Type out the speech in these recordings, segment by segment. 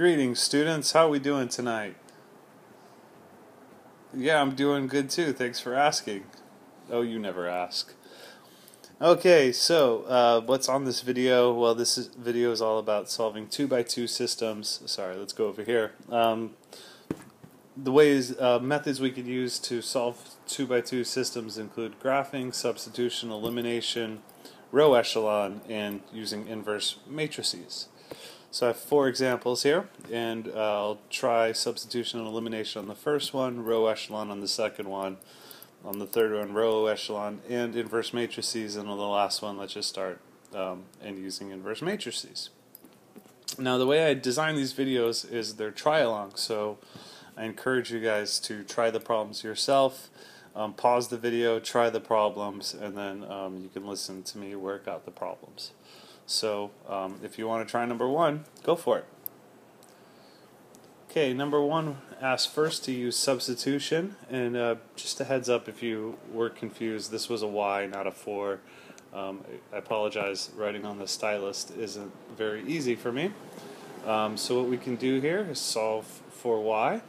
Greetings, students. How are we doing tonight? Yeah, I'm doing good too. Thanks for asking. Oh, you never ask. Okay, so uh, what's on this video? Well, this is, video is all about solving 2 by 2 systems. Sorry, let's go over here. Um, the ways, uh, methods we could use to solve 2 by 2 systems include graphing, substitution, elimination, row echelon, and using inverse matrices. So I have four examples here, and uh, I'll try substitution and elimination on the first one, row echelon on the second one, on the third one, row echelon, and inverse matrices, and on the last one, let's just start um, and using inverse matrices. Now the way I design these videos is they're try-along, so I encourage you guys to try the problems yourself, um, pause the video, try the problems, and then um, you can listen to me work out the problems. So um, if you want to try number one, go for it. Okay, number one asks first to use substitution, and uh, just a heads up if you were confused, this was a Y, not a 4. Um, I apologize, writing on the stylus isn't very easy for me. Um, so what we can do here is solve for Y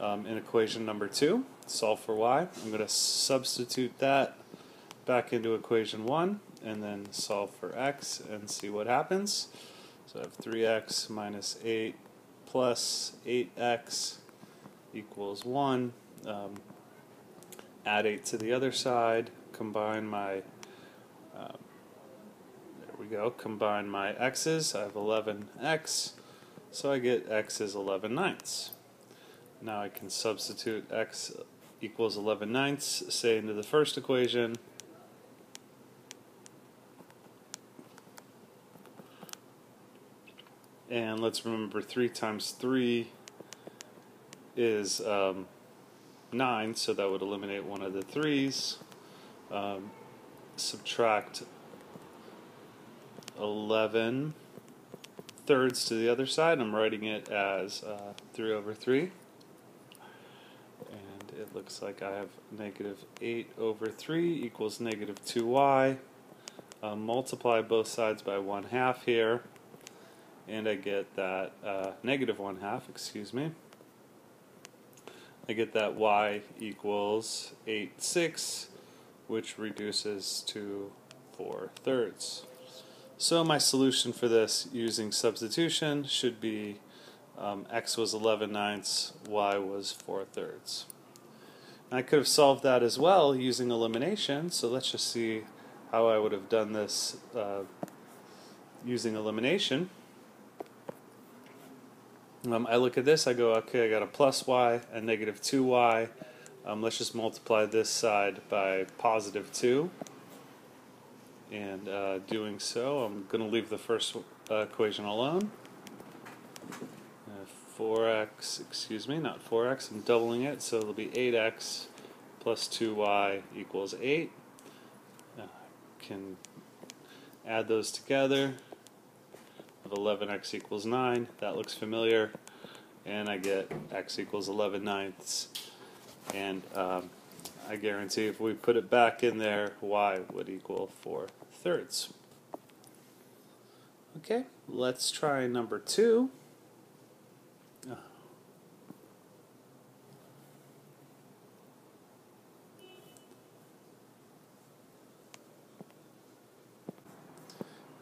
um, in equation number 2. Solve for Y. I'm going to substitute that back into equation 1 and then solve for x and see what happens. So I have 3x minus 8 plus 8x equals 1. Um, add 8 to the other side, combine my, uh, there we go, combine my x's. I have 11x, so I get x is 11 ninths. Now I can substitute x equals 11 ninths, say into the first equation, And let's remember 3 times 3 is um, 9, so that would eliminate one of the 3's. Um, subtract 11 thirds to the other side. I'm writing it as uh, 3 over 3. And it looks like I have negative 8 over 3 equals negative 2y. Uh, multiply both sides by 1 half here and I get that uh, negative 1 half, excuse me. I get that y equals 8 6, which reduces to 4 thirds. So my solution for this using substitution should be um, x was 11 ninths, y was 4 thirds. I could have solved that as well using elimination, so let's just see how I would have done this uh, using elimination. Um, I look at this, I go, okay, I got a plus y and negative 2y. Um, let's just multiply this side by positive 2. And uh, doing so, I'm going to leave the first uh, equation alone. Uh, 4x, excuse me, not 4x, I'm doubling it, so it'll be 8x plus 2y equals 8. Uh, can add those together of 11x equals 9. That looks familiar. And I get x equals 11 ninths. And um, I guarantee if we put it back in there, y would equal 4 thirds. Okay, let's try number 2.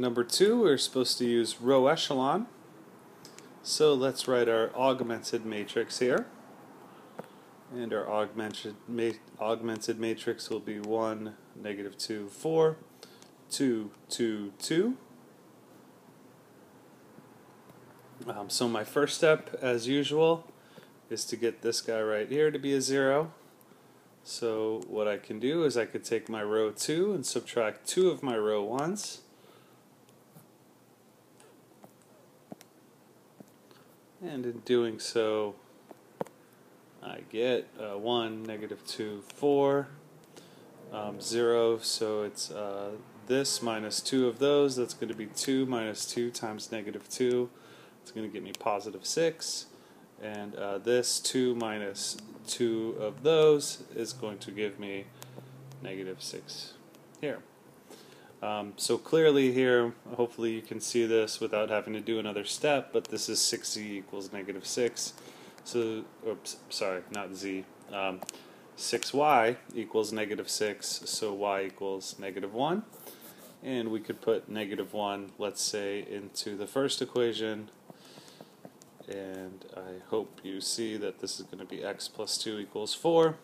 Number two, we're supposed to use row echelon. So let's write our augmented matrix here. And our augmented, ma augmented matrix will be 1, negative 2, 4, 2, 2, 2. Um, so my first step, as usual, is to get this guy right here to be a 0. So what I can do is I could take my row 2 and subtract 2 of my row 1s. And in doing so I get uh, 1, negative 2, 4, um, 0, so it's uh, this minus 2 of those, that's going to be 2 minus 2 times negative 2, it's going to get me positive 6, and uh, this 2 minus 2 of those is going to give me negative 6 here. Um, so clearly here, hopefully you can see this without having to do another step, but this is 6z equals negative 6. So, oops, sorry, not z. Um, 6y equals negative 6, so y equals negative 1. And we could put negative 1, let's say, into the first equation. And I hope you see that this is going to be x plus 2 equals 4.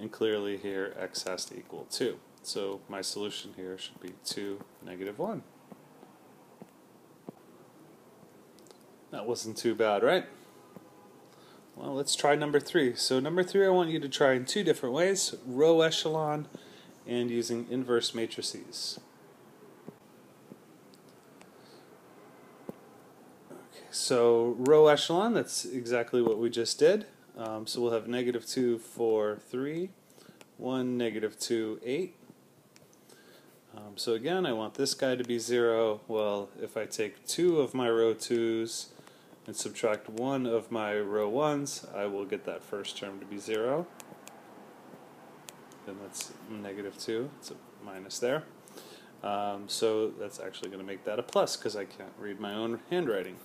And clearly here, x has to equal 2. So my solution here should be 2, negative 1. That wasn't too bad, right? Well, let's try number 3. So number 3 I want you to try in two different ways, row echelon and using inverse matrices. Okay, so row echelon, that's exactly what we just did. Um, so we'll have negative 2, 4, 3, 1, negative 2, 8, um, so again, I want this guy to be 0. Well, if I take two of my row 2's and subtract one of my row 1's, I will get that first term to be 0. Then that's negative 2. It's a minus there. Um, so that's actually going to make that a plus because I can't read my own handwriting.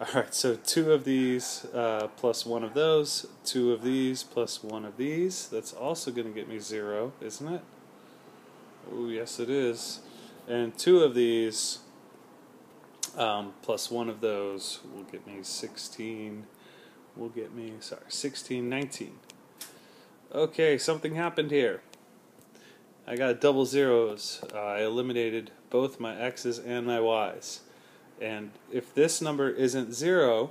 Alright, so two of these uh, plus one of those, two of these plus one of these. That's also going to get me 0, isn't it? Oh, yes, it is. And two of these um, plus one of those will get me 16. Will get me, sorry, 16, 19. Okay, something happened here. I got double zeros. Uh, I eliminated both my x's and my y's. And if this number isn't zero,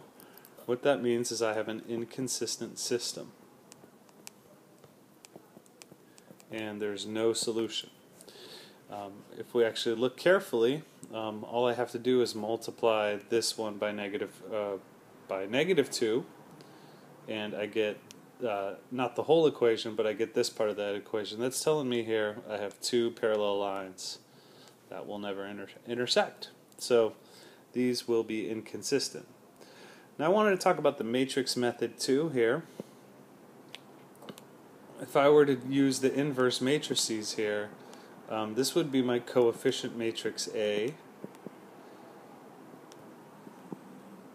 what that means is I have an inconsistent system. And there's no solution. Um, if we actually look carefully, um, all I have to do is multiply this one by negative, uh, by negative 2, and I get uh, not the whole equation, but I get this part of that equation. That's telling me here I have two parallel lines that will never inter intersect. So these will be inconsistent. Now I wanted to talk about the matrix method too here. If I were to use the inverse matrices here, um, this would be my coefficient matrix A.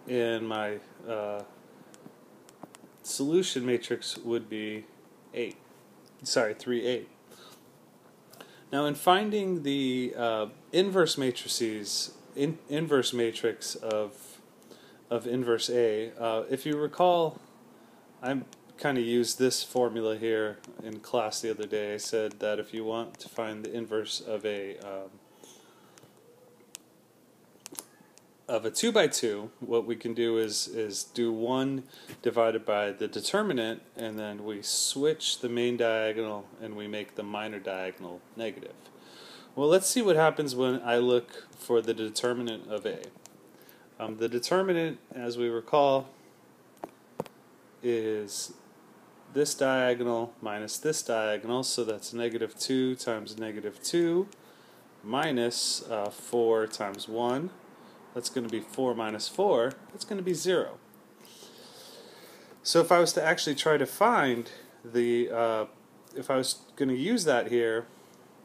And my uh, solution matrix would be 8. Sorry, 3, 8. Now in finding the uh, inverse matrices, in, inverse matrix of, of inverse A, uh, if you recall, I'm kind of used this formula here in class the other day. I said that if you want to find the inverse of a um, of a 2 by 2, what we can do is, is do 1 divided by the determinant, and then we switch the main diagonal and we make the minor diagonal negative. Well, let's see what happens when I look for the determinant of A. Um, the determinant, as we recall, is this diagonal minus this diagonal, so that's negative 2 times negative 2 minus, uh, 4 times 1. That's going to be 4 minus 4. That's going to be 0. So if I was to actually try to find the, uh, if I was going to use that here,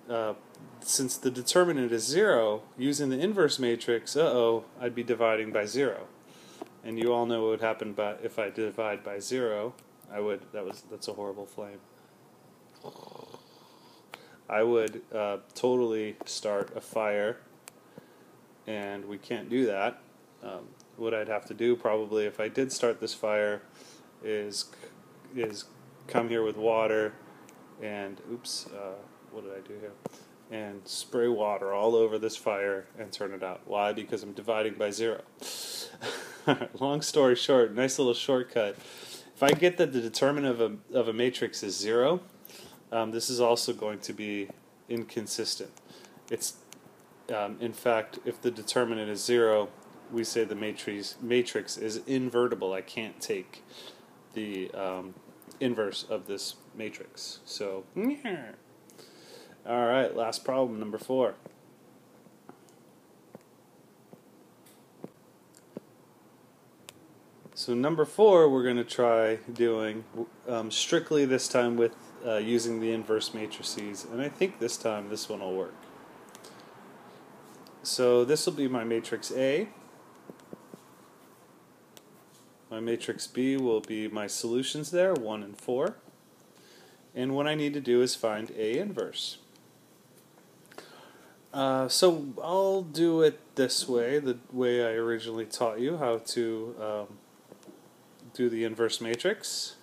uh, since the determinant is 0, using the inverse matrix, uh-oh, I'd be dividing by 0. And you all know what would happen by, if I divide by 0. I would. That was. That's a horrible flame. I would uh, totally start a fire, and we can't do that. Um, what I'd have to do probably if I did start this fire is is come here with water and oops, uh, what did I do here? And spray water all over this fire and turn it out. Why? Because I'm dividing by zero. Long story short, nice little shortcut. If I get that the determinant of a, of a matrix is zero, um, this is also going to be inconsistent. It's, um, in fact, if the determinant is zero, we say the matrix matrix is invertible. I can't take the um, inverse of this matrix. So, all right, last problem, number four. So number four, we're going to try doing um, strictly this time with uh, using the inverse matrices, and I think this time this one will work. so this will be my matrix A. My matrix B will be my solutions there, 1 and 4. And what I need to do is find A inverse. Uh, so I'll do it this way, the way I originally taught you how to um, do the inverse matrix.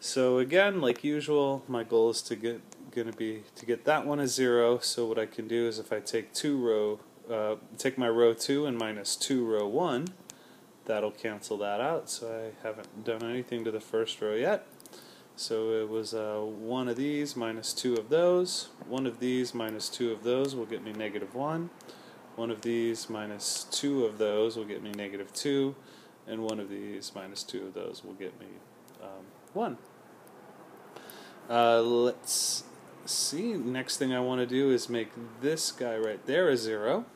So again, like usual, my goal is to get going to be to get that one a zero. So what I can do is if I take two row, uh, take my row two and minus two row one, that'll cancel that out. So I haven't done anything to the first row yet. So it was uh, one of these minus two of those. One of these minus two of those will get me negative one. One of these minus two of those will get me negative two. And one of these minus two of those will get me um, one. Uh, let's see. Next thing I want to do is make this guy right there a zero.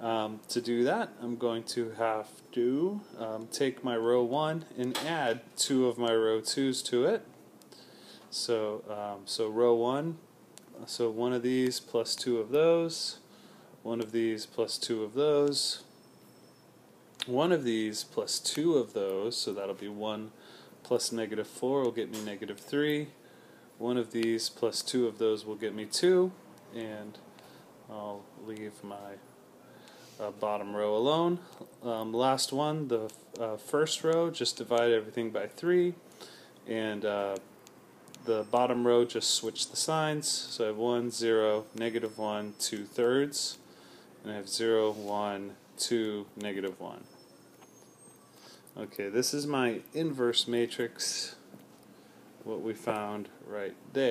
Um, to do that, I'm going to have to um, take my row 1 and add two of my row 2's to it. So, um, so row 1, so one of these plus two of those, one of these plus two of those, one of these plus two of those, so that'll be 1 plus negative 4 will get me negative 3, one of these plus two of those will get me 2, and I'll leave my uh, bottom row alone. Um, last one, the uh, first row, just divide everything by 3, and uh, the bottom row just switch the signs. So I have 1, 0, negative 1, 2 thirds, and I have 0, 1, 2, negative 1. Okay, this is my inverse matrix, what we found right there.